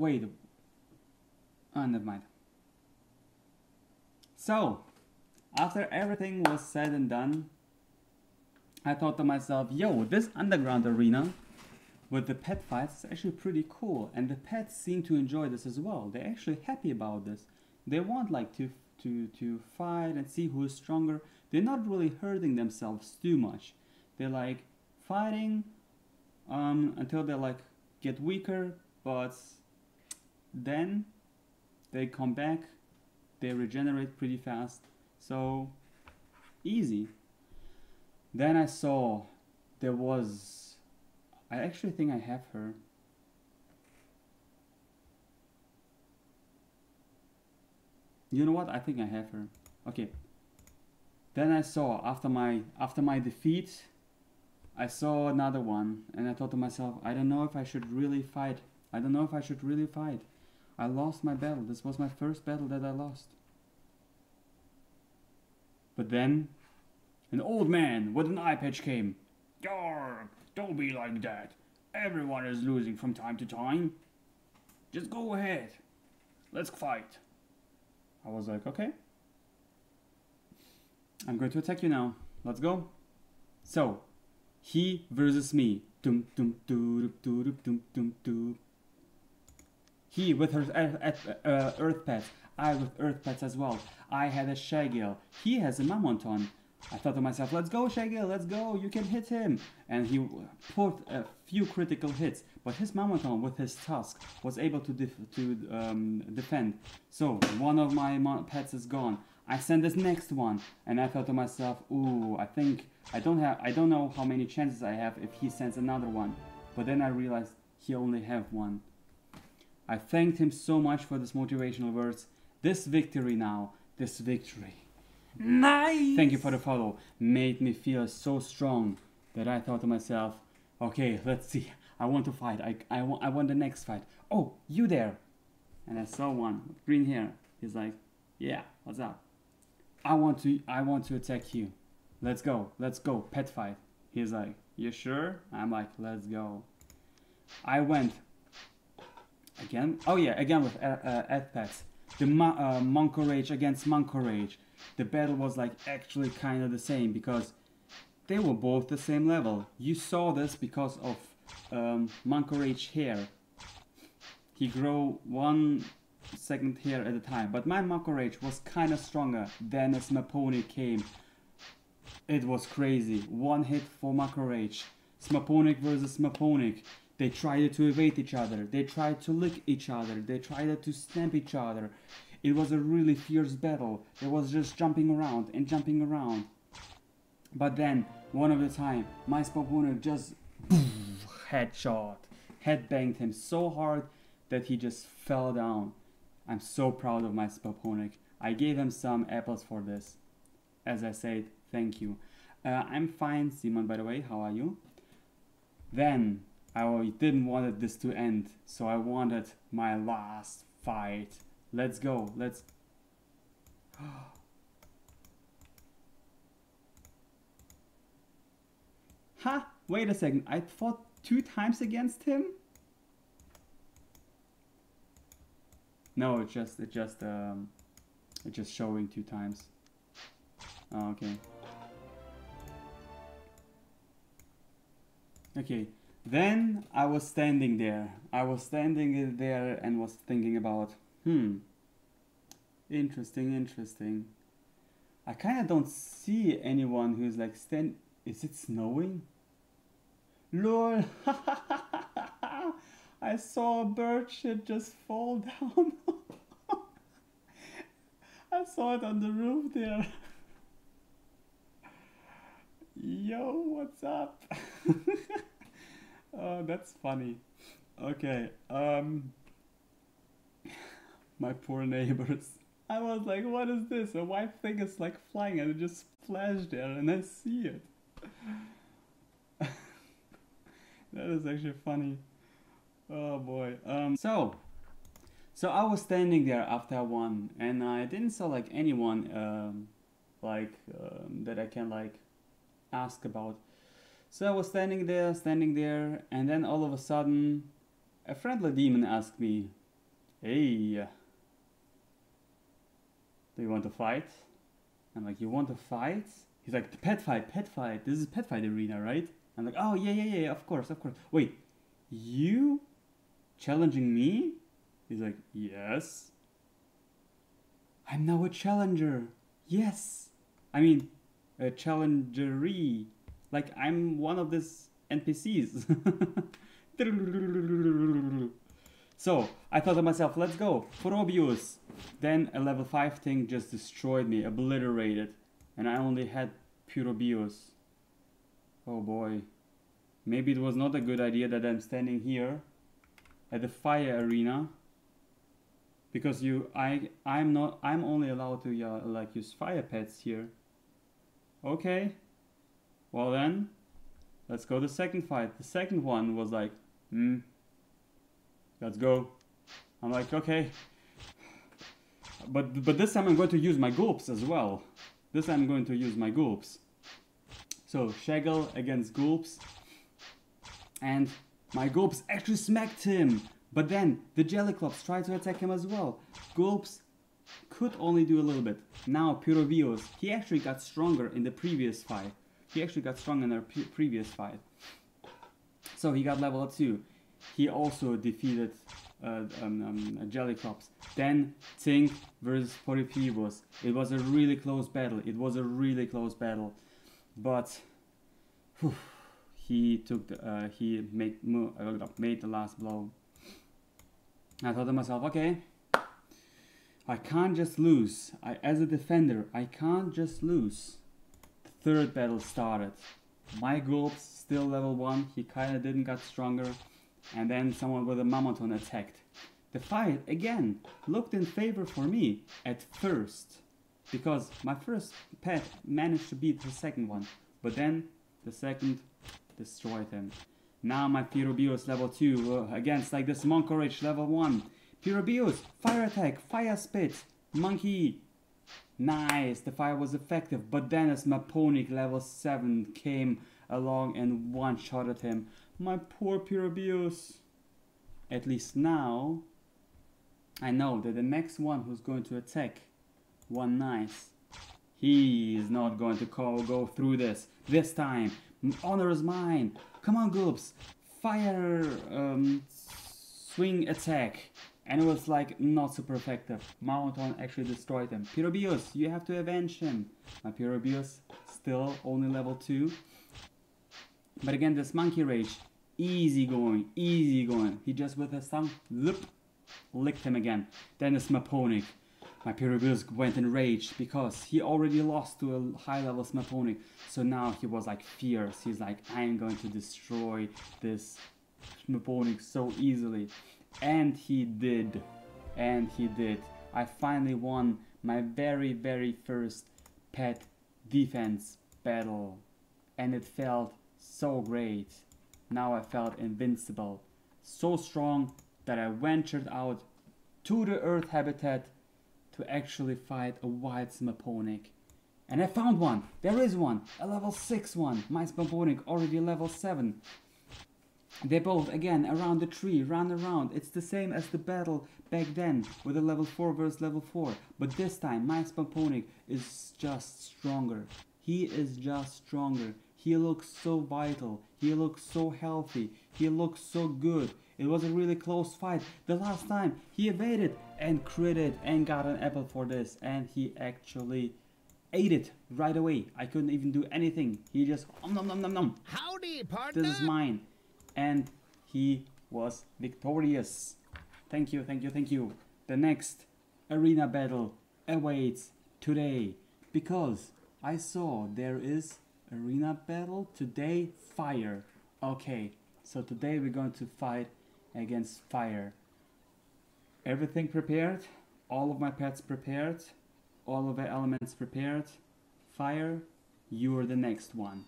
wait. Oh, never mind. So, after everything was said and done, I thought to myself, yo, this underground arena with the pet fights is actually pretty cool. And the pets seem to enjoy this as well. They're actually happy about this. They want like to to to fight and see who is stronger. They're not really hurting themselves too much. They're like fighting um, until they like get weaker, but then they come back. They regenerate pretty fast. So easy. Then I saw there was I actually think I have her. You know what? I think I have her. Okay. Then I saw after my after my defeat, I saw another one, and I thought to myself, I don't know if I should really fight. I don't know if I should really fight. I lost my battle. This was my first battle that I lost. But then, an old man with an eye patch came. Yarr, don't be like that. Everyone is losing from time to time. Just go ahead. Let's fight. I was like, okay. I'm going to attack you now. Let's go. So, he versus me. Dum dum dum dum. He with her uh, uh, earth pets. I with earth pets as well. I had a Shagil. He has a Mamonton. I thought to myself, let's go Shagil, let's go, you can hit him. And he put a few critical hits, but his Mamonton with his tusk was able to, def to um, defend. So one of my pets is gone. I send this next one, and I thought to myself, ooh, I think I don't have, I don't know how many chances I have if he sends another one. But then I realized he only have one. I thanked him so much for this motivational words. This victory now, this victory. Nice! Thank you for the follow. Made me feel so strong that I thought to myself, okay, let's see. I want to fight. I, I, want, I want the next fight. Oh, you there. And I saw one with green hair. He's like, yeah, what's up? I want to I want to attack you. Let's go. Let's go. Pet fight. He's like, you sure? I'm like, let's go. I went again. Oh yeah, again with uh, uh, pets. The Mo uh, Monko Rage against Rage. The battle was like actually kind of the same because they were both the same level. You saw this because of um, Rage hair. He grow one second here at a time. But my Mako Rage was kinda stronger than as Smaponic came. It was crazy. One hit for Mako Rage. Smaponic versus Smaponic. They tried to evade each other. They tried to lick each other. They tried to stamp each other. It was a really fierce battle. It was just jumping around and jumping around. But then, one of the time, my Smaponic just headshot. Headbanged him so hard that he just fell down. I'm so proud of my Smaponic. I gave him some apples for this. As I said, thank you. Uh, I'm fine, Simon, by the way. How are you? Then, I didn't want this to end, so I wanted my last fight. Let's go. Let's... ha! Wait a second. I fought two times against him? No, it's just it just um, it's just showing two times. Oh, okay. Okay. Then I was standing there. I was standing there and was thinking about, hmm, interesting, interesting. I kind of don't see anyone who's like stand. Is it snowing? Lol. I saw a bird shit just fall down. I saw it on the roof there. Yo, what's up? Oh, that's funny. Okay, um, my poor neighbors. I was like, what is this? A white thing is like flying and it just splashed there and I see it. that is actually funny. Oh boy. Um, so, so I was standing there after I won, and I didn't saw like anyone um, like um, that I can like ask about. So I was standing there, standing there, and then all of a sudden, a friendly demon asked me, Hey. Do you want to fight? I'm like, you want to fight? He's like, pet fight, pet fight. This is pet fight arena, right? I'm like, oh yeah, yeah, yeah, of course, of course. Wait, you challenging me? He's like, yes. I'm now a challenger. Yes. I mean, a challengeree. Like I'm one of these NPCs. so I thought to myself, let's go. Furobius. Then a level 5 thing just destroyed me, obliterated. And I only had Pyrobius. Oh boy. Maybe it was not a good idea that I'm standing here at the fire arena because you I I'm not I'm only allowed to uh, like use fire pets here okay well then let's go the second fight. The second one was like hmm let's go. I'm like okay. But but this time I'm going to use my gulps as well. This time I'm going to use my gulps. So Shaggle against gulps. And my gulps actually smacked him. But then the Jellyclops tried to attack him as well. Gulps could only do a little bit. Now Pyrobius, he actually got stronger in the previous fight. He actually got strong in the pre previous fight. So he got level 2. He also defeated uh, um, um, Jellyclops. Then Tink versus Poryphebus. It was a really close battle. It was a really close battle. But whew, he took the, uh, he made, uh, made the last blow. I thought to myself, okay, I can't just lose. I, as a defender, I can't just lose. Third battle started. My Gulps still level 1, he kinda didn't get stronger, and then someone with a Mammouton attacked. The fight, again, looked in favor for me at first, because my first pet managed to beat the second one, but then the second destroyed him. Now my Pyrobios level 2 uh, against like this Monkorage level 1. Pyrobios, fire attack, fire spit, monkey. Nice, the fire was effective, but then as Maponic level 7 came along and one-shotted him. My poor Pyrobios. At least now, I know that the next one who's going to attack one nice, he is not going to go, go through this. This time, honor is mine. Come on, Gulps. Fire um, swing attack. And it was like not super effective. Mammouton actually destroyed him. Pyrobius, you have to avenge him. My Pyrobius still only level 2. But again, this Monkey Rage, easy going, easy going. He just with his tongue, zip, licked him again. Then this Maponic. My Pyrobius went enraged because he already lost to a high level Smaponic. So now he was like fierce. He's like, I am going to destroy this Smaponic so easily. And he did. And he did. I finally won my very, very first pet defense battle. And it felt so great. Now I felt invincible. So strong that I ventured out to the earth habitat to actually fight a white Smaponic. And I found one! There is one! A level 6 one! My Smaponic already level 7. They both, again, around the tree, run around. It's the same as the battle back then with a level 4 versus level 4. But this time, my Smaponic is just stronger. He is just stronger. He looks so vital. He looks so healthy. He looks so good. It was a really close fight. The last time he evaded and critted and got an apple for this and he actually ate it right away. I couldn't even do anything. He just um nom nom nom nom. Howdy, partner. This is mine. And he was victorious. Thank you, thank you, thank you. The next arena battle awaits today because I saw there is arena battle today fire. Okay, so today we're going to fight against fire. Everything prepared, all of my pets prepared, all of the elements prepared. Fire, you are the next one.